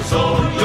its own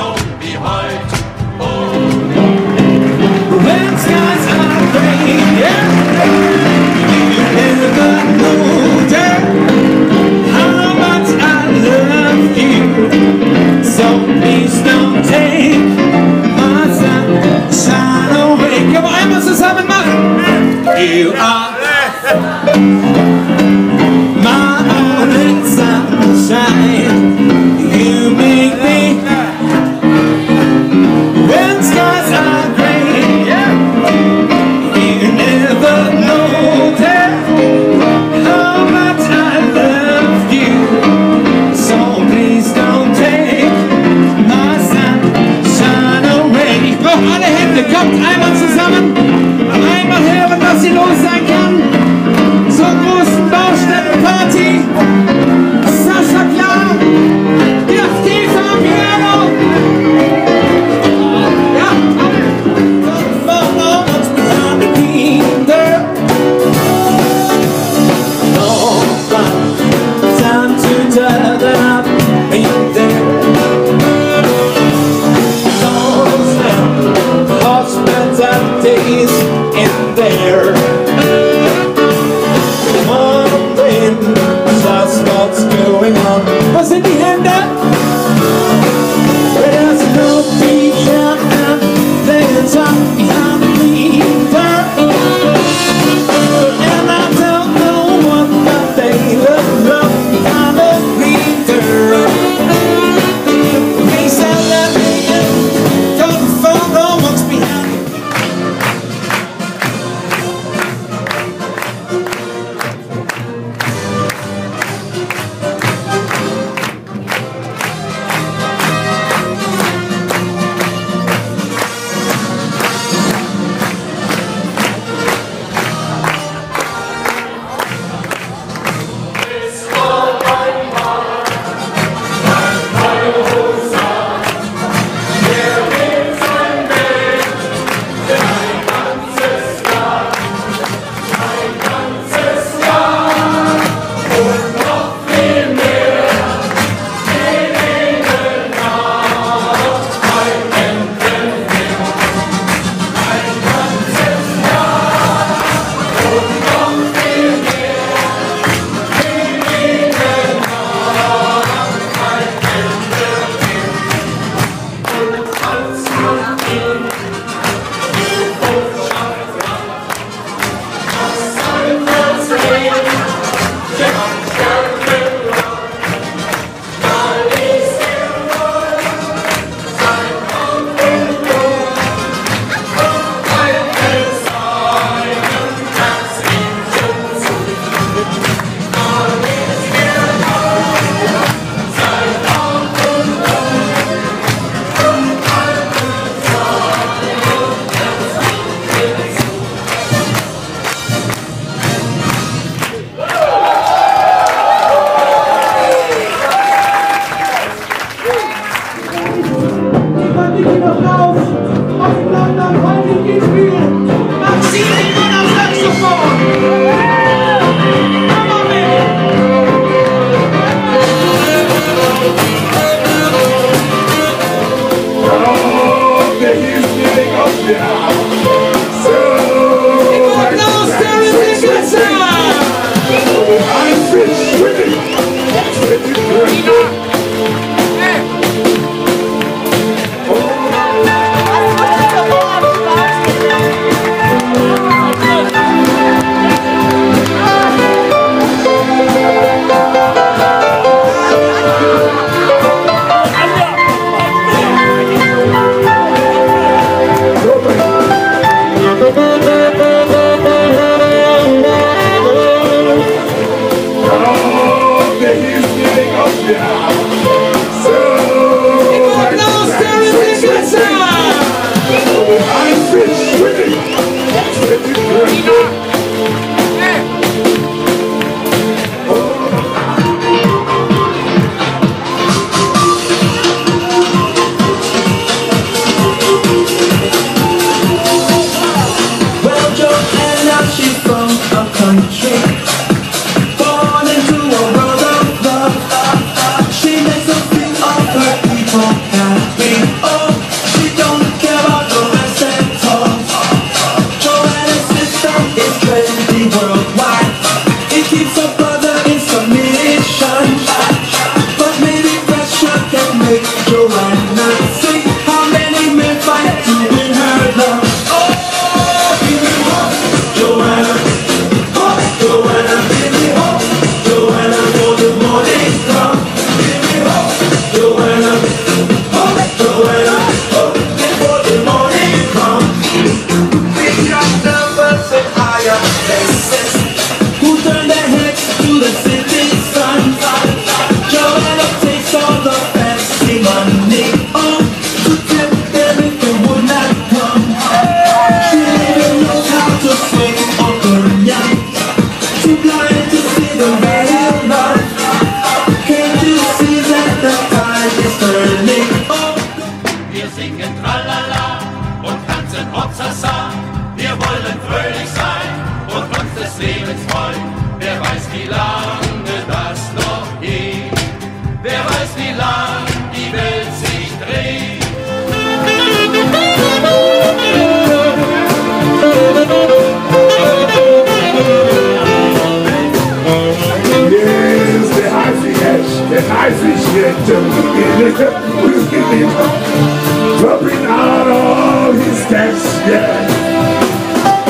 lift up, will him up, dropping out all his debts, yeah.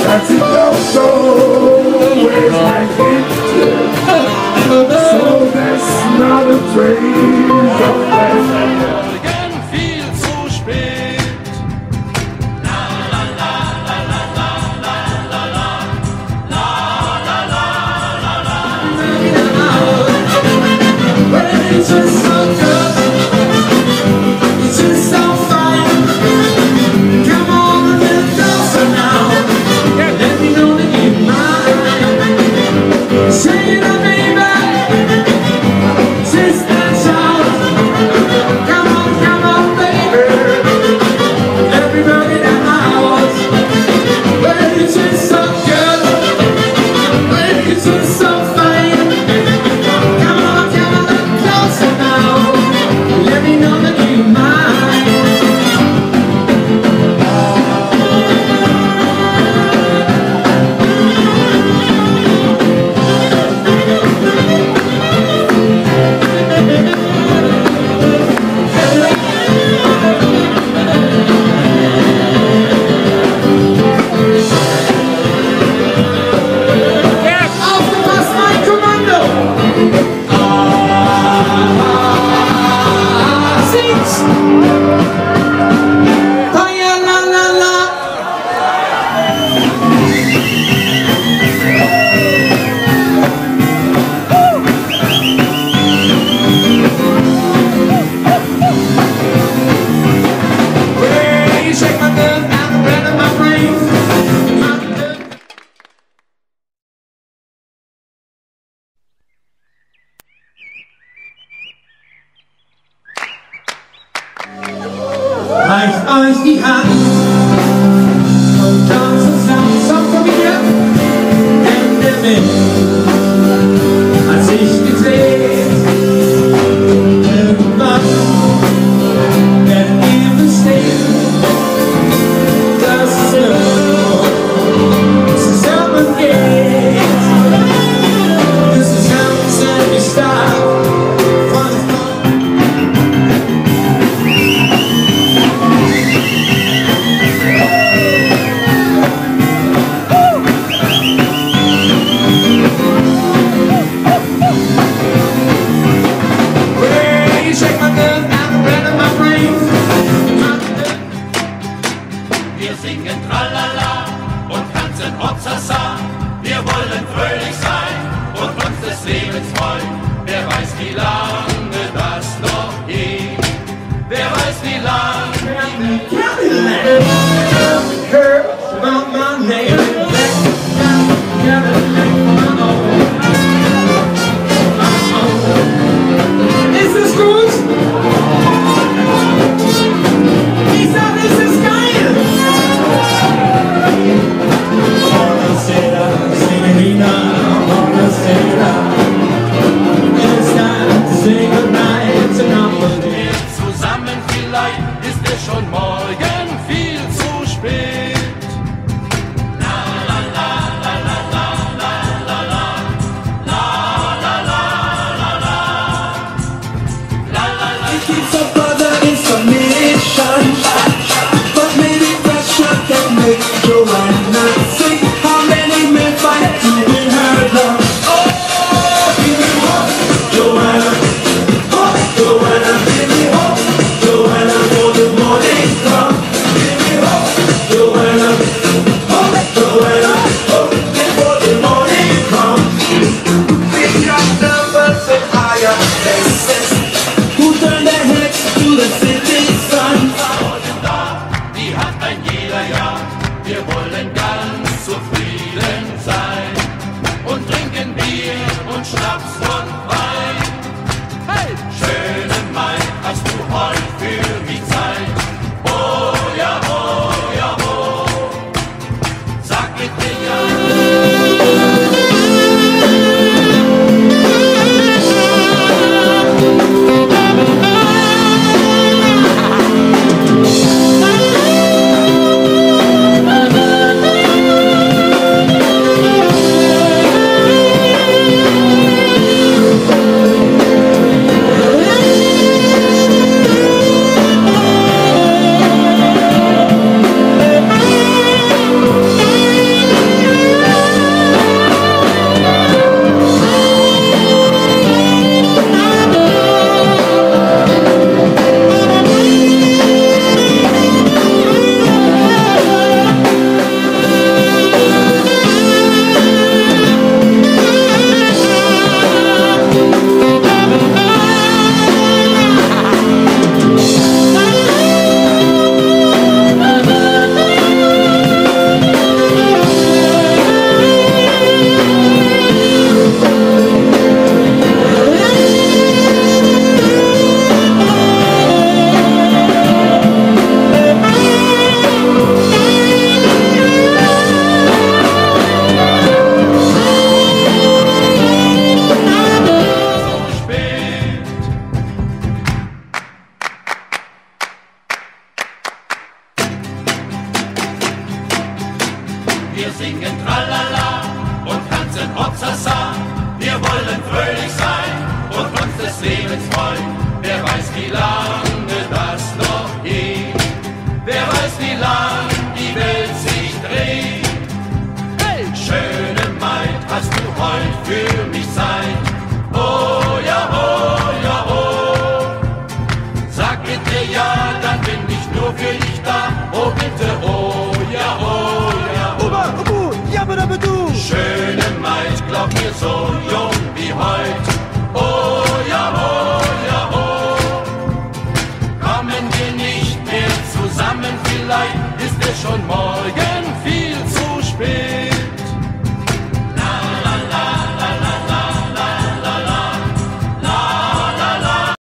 That's it also, where's my picture? So that's not a trace of that. It's a Wir singen Tralala und tanzen Otsasa. Wir wollen fröhlich sein und uns des Lebens freuen. Wer weiß, wie lange keeps on Wir singen Tralala und tanzen Hopsasa. Wir wollen fröhlich sein und uns des Lebens freuen. Wer weiß, wie lange das noch geht. Wer weiß, wie lang die Welt sich dreht. Hey! Schöne Maid, hast du heute für mich Zeit? on my